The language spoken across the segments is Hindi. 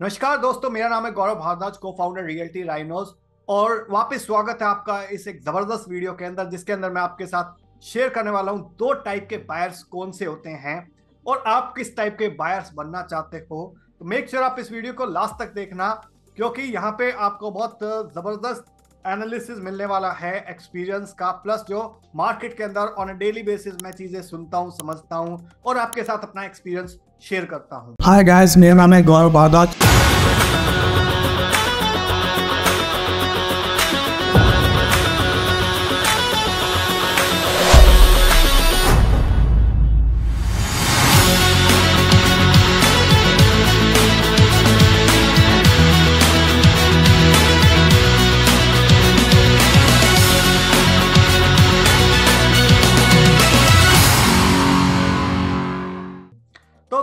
नमस्कार दोस्तों, मेरा नाम है गौरव भारद्वाज को फाउंडर रियल्टी राइनोज और वापस स्वागत है आपका इस एक ज़बरदस्त वीडियो के अंदर, जिसके अंदर मैं आपके साथ शेयर करने वाला हूँ। दो टाइप के बायर्स कौन से होते हैं और आप किस टाइप के बायर्स बनना चाहते हो? तो मेक श्योर आप इस वीडियो को लास्ट तक देखना, क्योंकि यहाँ पे आपको बहुत ज़बरदस्त एनालिसिस मिलने वाला है एक्सपीरियंस का प्लस जो मार्केट के अंदर ऑन अ डेली बेसिस मैं चीज़ें सुनता हूँ, समझता हूँ और आपके साथ अपना एक्सपीरियंस शेयर करता हूँ। हाय गाइस मेरा नाम है गौरव भारद्वाज।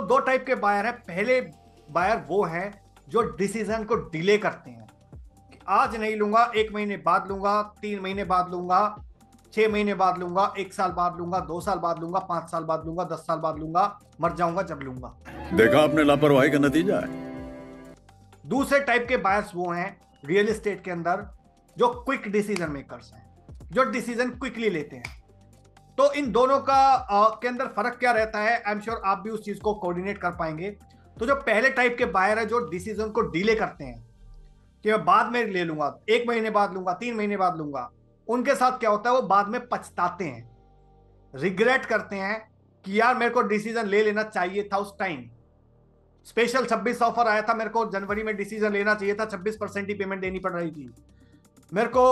दो टाइप के बायर है। पहले बायर वो हैं जो डिसीज़न को डिले करते हैं। आज नहीं लूँगा एक महीने बाद लूँगा तीन महीने बाद लूँगा छह महीने बाद लूँगा एक साल बाद लूँगा दो साल बाद लूँगा पाँच साल बाद लूँगा दस साल बाद लूँगा मर जाऊँगा जब लूँगा। देखा आपने लापरवाही का नतीजा है। दूसरे टाइप के बायर्स वो हैं रियल एस्टेट के अंदर जो क्विक डिसीज़न मेकर्स हैं जो डिसीज़न क्विकली लेते हैं। तो इन दोनों का आ, के अंदर फ़र्क क्या रहता है? आई एम श्योर आप भी उस चीज़ को कोऑर्डिनेट कर पाएँगे। तो जो पहले टाइप के बायर है जो डिसीज़न को डिले करते हैं कि मैं बाद में ले लूँगा एक महीने बाद लूँगा तीन महीने बाद लूँगा उनके साथ क्या होता है? वो बाद में पछताते हैं। रिग्रेट करते हैं कि यार मेरे को डिसीज़न ले लेना चाहिए था उस टाइम स्पेशल 26 ऑफ़र आया था मेरे को जनवरी में डिसीज़न लेना चाहिए था 26 परसेंट ही पेमेंट देनी पड़ रही थी। मेरे को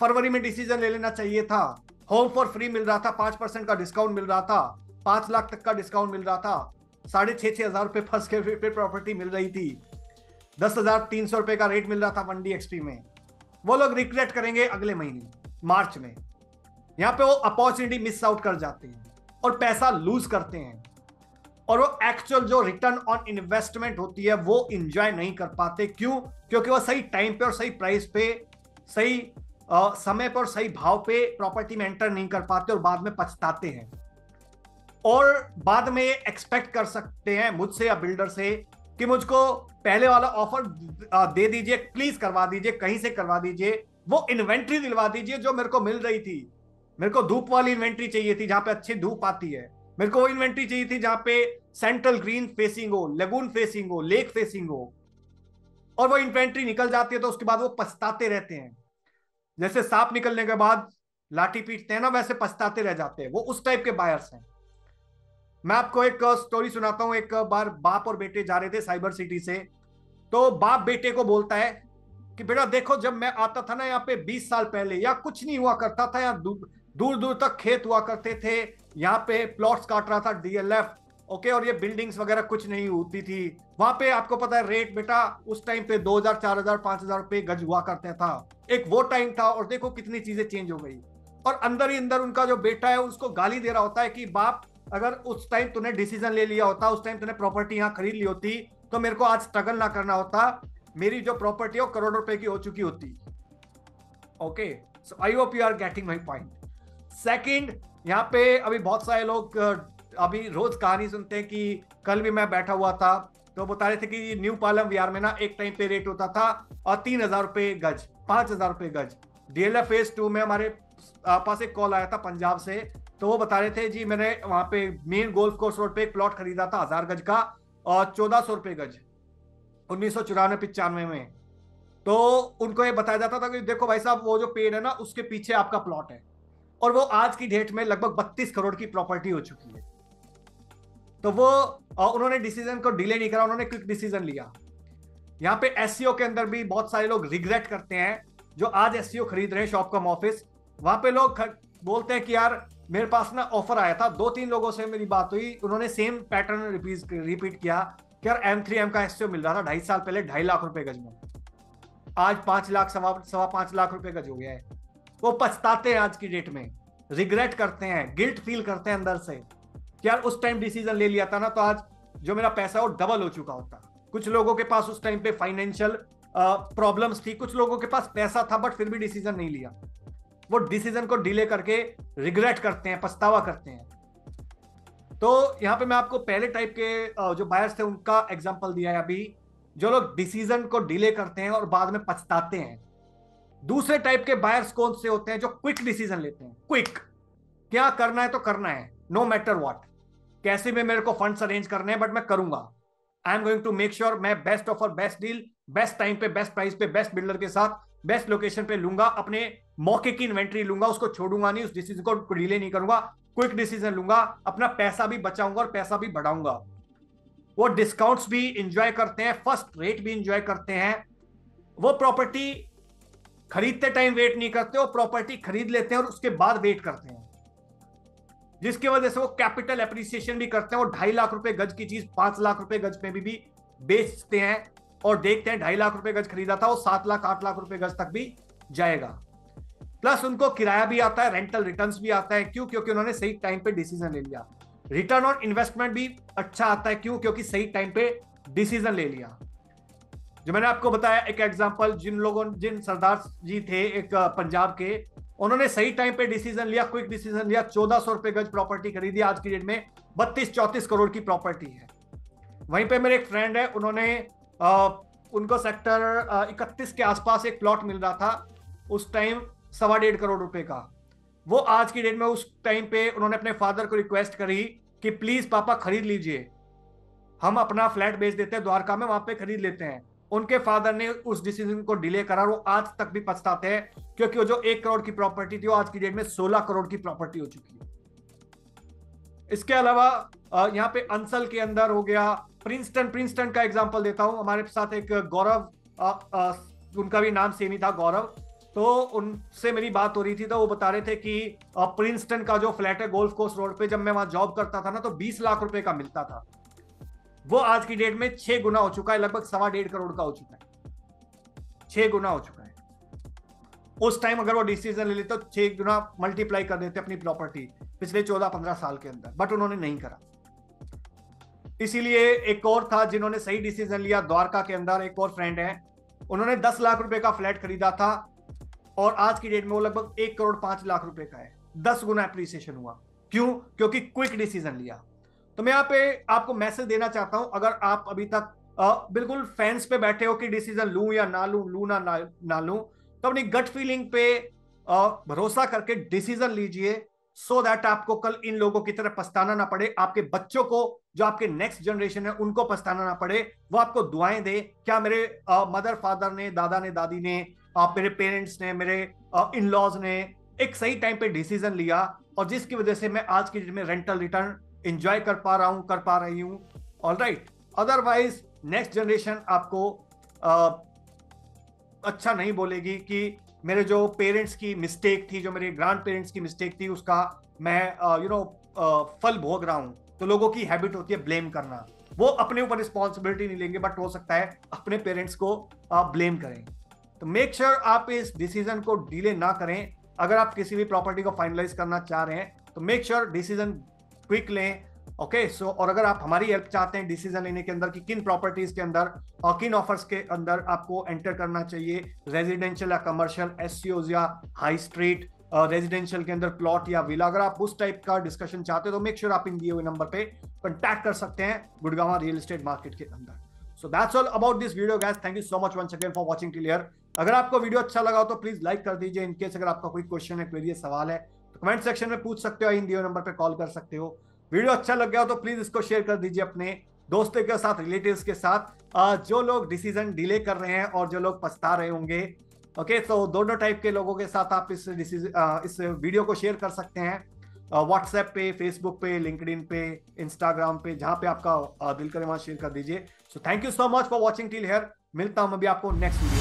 फरवरी में डिसीज़न ले लेना चाहिए था। होम फॉर फ्री मिल रहा था, पाँच परसेंट का डिस्काउंट मिल रहा था, पाँच लाख तक का डिस्काउंट मिल रहा था। साढ़े छह छह हज़ार रुपए फ़र्स्ट के पे प्रॉपर्टी मिल रही थी। दस हज़ार तीन सौ रुपए का रेट मिल रहा था वन डी एक्सपी में। वो लोग रिग्रेट करेंगे अगले महीने, मार्च में। यहाँ पे वो अपॉर्चुनिटी मिस आउट कर जाते हैं और पैसा लूज करते हैं। और वो एक्चुअल जो रिटर्न ऑन इन्वेस्टमेंट होती है, वो इंजॉय नहीं कर पाते। क्यों? क्योंकि वो सही टाइम पे और सही प्राइस पे, सही समय पर सही भाव पे प्रॉपर्टी में एंटर नहीं कर पाते और बाद में पछताते हैं। और बाद में एक्सपेक्ट कर सकते हैं मुझसे या बिल्डर से कि मुझको पहले वाला ऑफ़र दे दीजिए प्लीज़ करवा दीजिए, कहीं से करवा दीजिए, वो इन्वेंट्री दिलवा दीजिए जो मेरे को मिल रही थी। मेरे को धूप वाली इन्वेंट्री चाहिए थी जहाँ पे अच्छी धूप आती है। मेरे को वो इन्वेंट्री चाहिए थी जहाँ पे सेंट्रल ग्रीन फेसिंग हो लेगून फेसिंग हो लेक फेसिंग हो। और वो इन्वेंट्री निकल जाती है तो उसके बाद वो पछताते रहते हैं। जैसे सांप निकलने के बाद लाठी पीटते हैं ना, वैसे पछताते रह जाते हैं। वो उस टाइप के बायर्स हैं। मैं आपको एक स्टोरी सुनाता हूँ। एक बार बाप और बेटे जा रहे थे साइबर सिटी से। तो बाप बेटे को बोलता है कि, बेटा देखो, जब मैं आता था ना यहाँ पे 20 साल पहले, या कुछ नहीं हुआ करता था, यहाँ दूर दूर तक खेत हुआ करते थे, यहाँ पे प्लॉट्स काट रहा था डीएलएफ ओके, और ये बिल्डिंग्स वगैरह कुछ नहीं होती थी। वहाँ पे आपको पता है रेट बेटा, उस टाइम पे 2000 4000 5000 रुपए गज हुआ करते था। एक वो टाइम था, और देखो कितनी चीज़ें चेंज हो गई। और अंदर ही अंदर उनका जो बेटा है, उसको गाली दे रहा होता है कि, बाप, अगर उस टाइम तूने डिसीज़न ले लिया होता, उस टाइम तूने प्रॉपर्टी यहाँ खरीद ली होती तो मेरे को आज स्ट्रगल ना करना होता। मेरी जो प्रॉपर्टी है, वो करोड़ रुपए की हो चुकी होती। Okay so I hope you are getting my point second यहाँ पे अभी बहुत सारे लोग अभी रोज कहानी सुनते हैं कि कल भी मैं बैठा हुआ था तो बता रहे थे कि न्यू पालम विहार में ना एक टाइम पे रेट होता था, और तीन हज़ार रुपए गज, पाँच हज़ार रुपए गज। डीएलएफ फ़ेज़ टू में हमारे पास एक कॉल आया था पंजाब से तो वो बता रहे थे, जी, मैंने वहाँ पे मेन गोल्फ कोर्स रोड पे एक प्लॉट खरीदा था हज़ार गज का, और चौदह सौ रुपए गज, उन्नीस सौ चौरानवे पिचानवे में। तो उनको ये बताया जाता था कि देखो भाई साहब, वो जो पेड़ है ना, उसके पीछे आपका प्लॉट है, और वो आज की डेट में लगभग बत्तीस करोड़ की प्रॉपर्टी हो चुकी है। तो वो उन्होंने डिसीज़न को डिले नहीं करा, उन्होंने क्विक डिसीज़न लिया। यहाँ पे एस e के अंदर भी बहुत सारे लोग रिग्रेट करते हैं, जो आज एस e खरीद रहे हैं शॉपकॉम ऑफ़िस वहाँ पे लोग बोलते हैं कि यार, मेरे पास ना ऑफ़र आया था दो तीन लोगों से मेरी बात हुई, उन्होंने सेम पैटर्न रिपीट रिपीट किया कि यार एम थ्री एम का एस e मिल रहा था, ढाई साल पहले ढाई लाख रुपए गज में। आज पाँच लाख, सवा सवा पाँच लाख रुपए गज हो गया है। वो पछताते हैं आज की डेट में। रिग्रेट करते हैं गिल्ट फील करते हैं अंदर से। कि यार उस टाइम डिसीज़न ले लिया था ना तो आज जो मेरा पैसा वो डबल हो चुका होता। कुछ लोगों के पास उस टाइम पे फाइनेंशियल प्रॉब्लम्स थी, कुछ लोगों के पास पैसा था बट फिर भी डिसीज़न नहीं लिया। वो डिसीज़न को डिले करके रिग्रेट करते हैं, पछतावा करते हैं। तो यहाँ पे मैं आपको पहले टाइप के जो बायर्स थे, उनका एग्ज़ाम्पल दिया है अभी। जो लोग डिसीज़न को डिले करते हैं और बाद में पछताते हैं। दूसरे टाइप के बायर्स कौन से होते हैं जो क्विक डिसीज़न लेते हैं? क्विक क्या करना है तो करना है नो मैटर वॉट कैसे भी मेरे को फंड्स अरेंज करने हैं बट मैं करूँगा। I am going to make sure मैं best offer best deal best time पे बेस्ट प्राइस पे बेस्ट बिल्डर के साथ बेस्ट लोकेशन पे लूँगा, अपने मौके की इन्वेंट्री लूँगा, उसको छोड़ूँगा नहीं, उस डिसीज़न को डिले नहीं करूँगा क्विक डिसीज़न लूँगा, अपना पैसा भी बचाऊँगा और पैसा भी बढ़ाऊँगा। वो डिस्काउंट्स भी इंजॉय करते हैं फ़र्स्ट रेट भी इंजॉय करते हैं। वो प्रॉपर्टी खरीदते टाइम वेट नहीं करते, वो प्रॉपर्टी खरीद लेते हैं और उसके बाद वेट करते हैं। जिसकी वजह से वो कैपिटल एप्रिसिएशन भी करते हैं वो ढाई लाख रुपए गज की चीज़ पाँच लाख रुपए गज में भी, भी बेचते हैं और देखते हैं ढाई लाख रुपए गज खरीदा था वो सात लाख आठ लाख रुपए गज तक भी जाएगा। प्लस उनको किराया भी आता है रेंटल रिटर्न्स भी आता है। क्यों? क्योंकि उन्होंने सही टाइम पे डिसीज़न ले लिया। रिटर्न ऑन इन्वेस्टमेंट भी अच्छा आता है। क्यों? क्योंकि सही टाइम पे डिसीज़न ले लिया। जो मैंने आपको बताया एक एग्जांपल जिन लोगों जिन सरदार जी थे एक पंजाब के उन्होंने सही टाइम पे डिसीज़न लिया क्विक डिसीज़न लिया। चौदह सौ रुपए गज प्रॉपर्टी खरीदी। आज की डेट में बत्तीस चौतीस करोड़ की प्रॉपर्टी है। वहीं पे मेरे एक फ्रेंड है उन्होंने आ, उनको सेक्टर इकतीस के आसपास एक प्लॉट मिल रहा था उस टाइम सवा डेढ़ करोड़ रुपए का। वो आज की डेट में उस टाइम पे उन्होंने अपने फादर को रिक्वेस्ट करी कि प्लीज़ पापा खरीद लीजिए। हम अपना फ्लैट बेच देते हैं द्वारका में वहाँ पे खरीद लेते हैं। उनके फादर ने उस डिसीज़न को डिले करा वो आज तक भी पछताते हैं, क्योंकि वो जो एक करोड़ की प्रॉपर्टी थी, वो आज की डेट में सोलह करोड़ की प्रॉपर्टी हो चुकी है। इसके अलावा यहाँ पे अंसल के अंदर हो गया प्रिंसटन प्रिंसटन का एग्जांपल देता हूँ। हमारे साथ एक गौरव उनका भी नाम सेम ही था, गौरव। तो उनसे मेरी बात हो रही थी तो वो बता रहे थे कि प्रिंसटन का जो फ्लैट है गोल्फ कोर्स रोड पे जब मैं वहाँ जॉब करता था ना तो 20 लाख रुपए का मिलता था। वो आज की डेट में छह गुना हो चुका है, लगभग सवा डेढ़ करोड़ का हो चुका है। छह गुना हो चुका है। उस टाइम अगर वो डिसीज़न ले लेते तो छह गुना मल्टीप्लाई कर देते अपनी प्रॉपर्टी पिछले चौदह पंद्रह साल के अंदर बट उन्होंने नहीं करा। इसीलिए एक और था जिन्होंने सही डिसीज़न लिया, द्वारका के अंदर एक और फ्रेंड है, उन्होंने दस लाख रुपए का फ्लैट खरीदा था और आज की डेट में वो लगभग एक करोड़ पाँच लाख रुपए का है। दस गुना एप्रिसिएशन हुआ। क्यों? क्योंकि क्विक डिसीज़न लिया। तो मैं यहाँ पे आपको मैसेज देना चाहता हूँ अगर आप अभी तक आ, बिल्कुल फैंस पे बैठे हो कि डिसीज़न लू या ना लू लू ना ना लू तो अपनी गट फीलिंग पे भरोसा करके डिसीज़न लीजिए सो दैट आपको कल इन लोगों की तरह पछताना ना पड़े आपके बच्चों को जो आपके नेक्स्ट जनरेशन है उनको पछताना ना पड़े वो आपको दुआएँ दे क्या मेरे मदर फादर ने दादा ने दादी ने आप मेरे पेरेंट्स ने मेरे इन लॉज ने एक सही टाइम पे डिसीज़न लिया और जिसकी वजह से मैं आज की डेट में रेंटल रिटर्न इंजॉय कर पा रहा हूँ कर पा रही हूँ। All right otherwise next generation आपको आ, अच्छा नहीं बोलेगी कि मेरे जो पेरेंट्स की मिस्टेक थी जो मेरे ग्रांड पेरेंट्स की मिस्टेक थी उसका मैं यू नो फल भोग रहा हूँ। तो लोगों की हैबिट होती है ब्लेम करना। वो अपने ऊपर रिस्पॉन्सिबिलिटी नहीं लेंगे बट हो सकता है अपने पेरेंट्स को आप ब्लेम करें। तो मेक श्योर sure आप इस डिसीज़न को डिले ना करें। अगर आप किसी भी प्रॉपर्टी को फाइनलाइज करना चाह रहे हैं तो मेक श्योर डिसीज़न क्विक लें ओके सो और अगर आप हमारी हेल्प चाहते हैं डिसीज़न लेने के अंदर कि किन प्रॉपर्टीज़ के अंदर, और किन ऑफर्स के अंदर आपको एंटर करना चाहिए रेजिडेंशियल या कमर्शियल एस या हाई स्ट्रीट रेजिडेंशियल के अंदर प्लॉट या विला अगर आप उस टाइप का डिस्कशन चाहते हो तो मेक श्योर आप इन दिए हुए नंबर पे कॉन्टैक्ट कर सकते हैं गुड़गावा रियल एस्टेट मार्केट के अंदर। So that's all about this video guys thank you so much once again for watching clear अगर आपको वीडियो अच्छा लगा हो तो प्लीज़ लाइक कर दीजिए। इनकेस अगर आपका कोई क्वेश्चन है क्वेरी सवाल है कमेंट सेक्शन में पूछ सकते हो इन दिए नंबर पर कॉल कर सकते हो। वीडियो अच्छा लग गया हो तो प्लीज़ इसको शेयर कर दीजिए अपने दोस्तों के साथ, रिलेटिव्स के साथ। जो लोग डिसीज़न डिले कर रहे हैं और जो लोग पछता रहे होंगे, ओके? तो दोनों टाइप के लोगों के साथ आप इस डिसीज़न इस वीडियो को शेयर कर सकते हैं। व्हाट्सएप पे फेसबुक पे लिंकड पे इंस्टाग्राम पे, जहाँ पे आपका दिल करे वहाँ शेयर कर दीजिए। So thank you so much for watching till here मिलता हूँ मैं भी आपको नेक्स्ट वीडियो